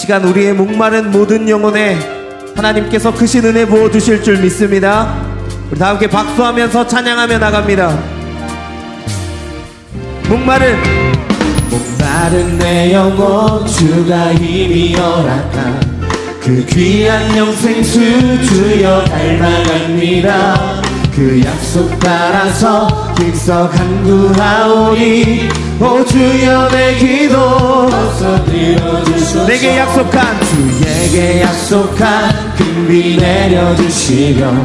시간 우리의 목마른 모든 영혼에 하나님께서 크신 은혜 부어 주실 줄 믿습니다. 우리 다 함께 박수하면서 찬양하며 나갑니다. 목마른 목마른 내 영혼 주가 힘이 허락한 그 귀한 영생수 주여 닮아갑니다 그 약속 따라서 길석 간구하오니 오 주여 내 기도 들어주소서 내게 약속한 주에게 약속한 금비 내려주시며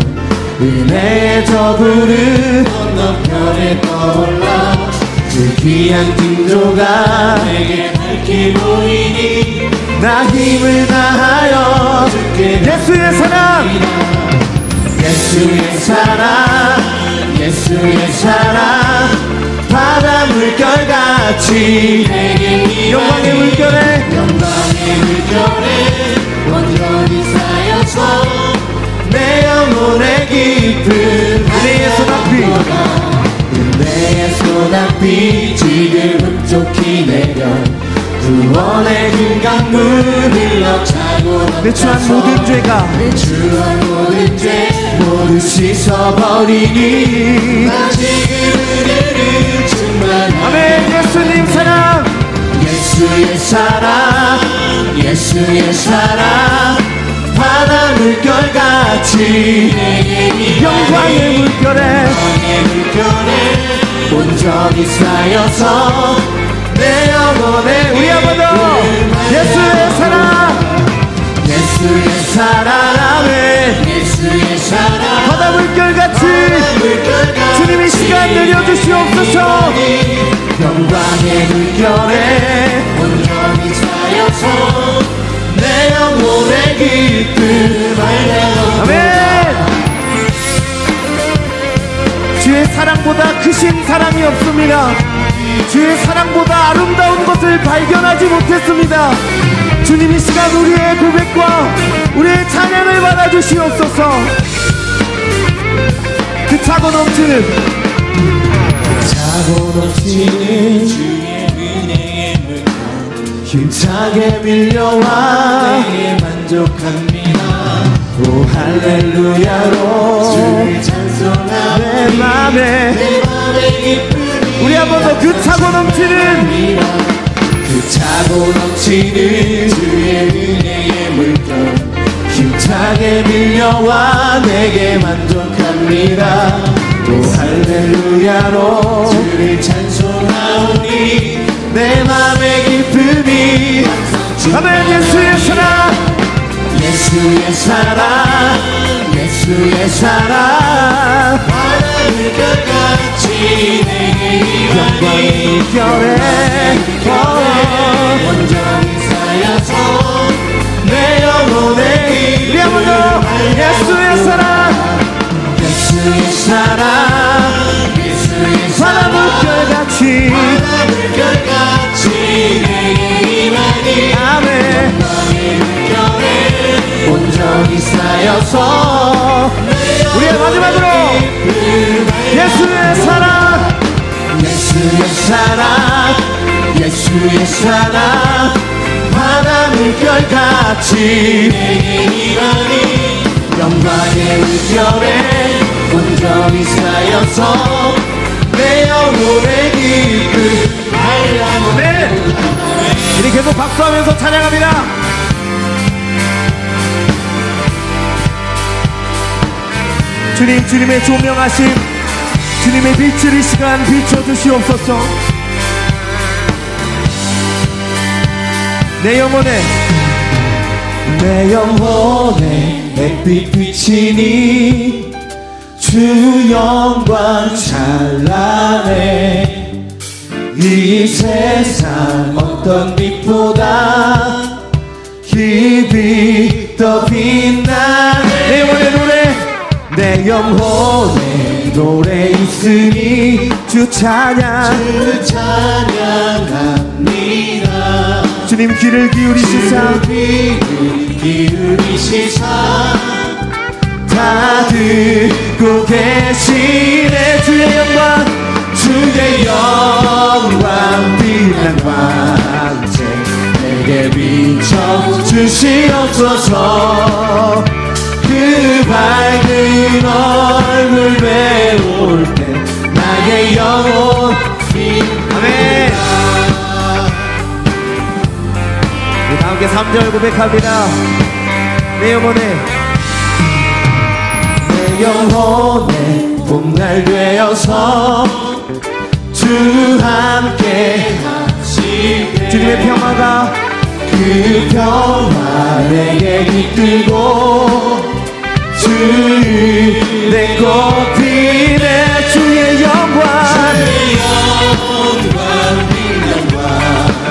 은혜의 저부를 건너편에 떠올라 그 귀한 징조가 내게 밝히 보이니 나 힘을 다하여 주께 예수의 사랑 예수의 사랑 예수의 사랑. 바다 물결같이 내게 영광의 물결에. 영광의 물결에 온전히 쌓여서 내 영혼의 깊은 은혜의 소낙비 은혜의 소낙비 지금 흡족히 내려 구원의 그 강물 흘러차고 내 추한 모든 죄가 내 추한 모든 죄 모두 씻어버리니 나 지금 은혜를 충만하네 아멘. 예수님 사랑. 예수의 사랑 예수의 사랑 바다 물결같이. 영광의 물결에. 영광의 물결에 온전히 쌓여서 내 영혼에 우리 더 예수의 사랑. 예수의 사랑. 아멘 시간 내려주시옵소서. 영광의 물결에 온전히 쌓여서 내 영혼의 말려 아멘. 주의 사랑보다 크신 사랑이 없습니다. 주의 사랑보다 아름다운 것을 발견하지 못했습니다. 주님 이 시간 우리의 고백과 우리의 찬양을 받아주시옵소서. 그 차고 넘치는 차고 넘치는 주의 은혜의 물결 힘차게 밀려와 내게 만족합니다. 오 할렐루야로. 주를 찬송하며 내 맘에 내 맘의 기쁨이 우리 한 번 더 그 차고 넘치는. 그 차고 넘치는 주의 은혜의 물결 힘차게 밀려와 내게 만족합니다 또 할렐루야로 주를 찬송하오니 내 맘의 기쁨이 아멘 예수의 사랑. 예수의 사랑 예수의 사랑. 바다 물결같이 내게 임하니 물결에 어, 온전히 쌓여서 내 우리 한번 더 예수의 같이 임하니 아멘 온전히 쌓여서 우리의 마지막으로 예수의 사랑 예수의 사랑 예수의 사랑 내게 임하니 영광의 물결에 온전히 쌓여서 내 영혼의 깊은 네. 우리 계속 박수하면서 찬양합니다 주님 주님의 조명하심 주님의 빛을 이 시간 비춰주시옵소서 내 영혼에 내 영혼에 햇빛 비치니 주 영광 찬란해. 이 세상 어떤 빛보다 빛이 더 빛나네. 내 영혼의 노래. 내 영혼의 노래 있으니 주 찬양. 주 찬양합니다. 주님 귀를 기울이시사. 귀를 기울이시사 다 듣고 계시네 주의 영광 주의 영광 빛난 광채 내게 비춰 주 주시옵소서. 그 밝은 얼굴 배울 때 나의 영혼 아멘. 우리 다 함께 3절 고백합니다. 내 영혼에 내 영혼에 봄날 되어서 주 함께 주님의 평화가 그 평화 내게 깃들고 주내 꽃피네. 주의 영광.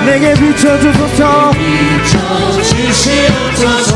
내게 비춰주소서. 주시옵소서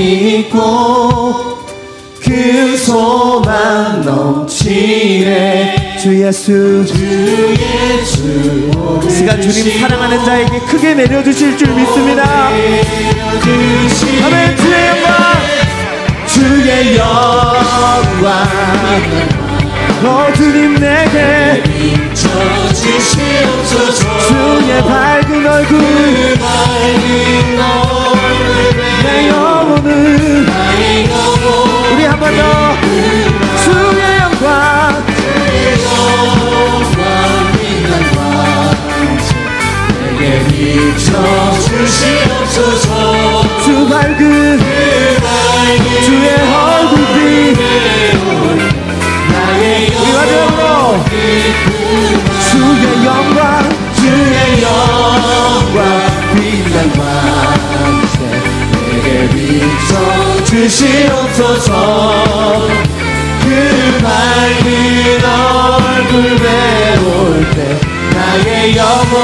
있고 그 소망 넘치네. 주 예수. 주 예수 이 시간 주님 사랑하는 자에게 크게 내려주실 줄 믿습니다. 아멘 주의 영광. 주의 영광 어 주님 내게 주의 밝은 얼굴 내 영혼은 우리 한 번 더. 주의 영광. 주시옵소서. 주 밝은 주의 얼 비춰 주시옵소서 그 밝은 얼굴 배울 때 나의 영혼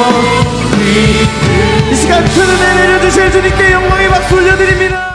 이 시간 큰 은혜 내려 주실 주님께 영광의 박수 올려드립니다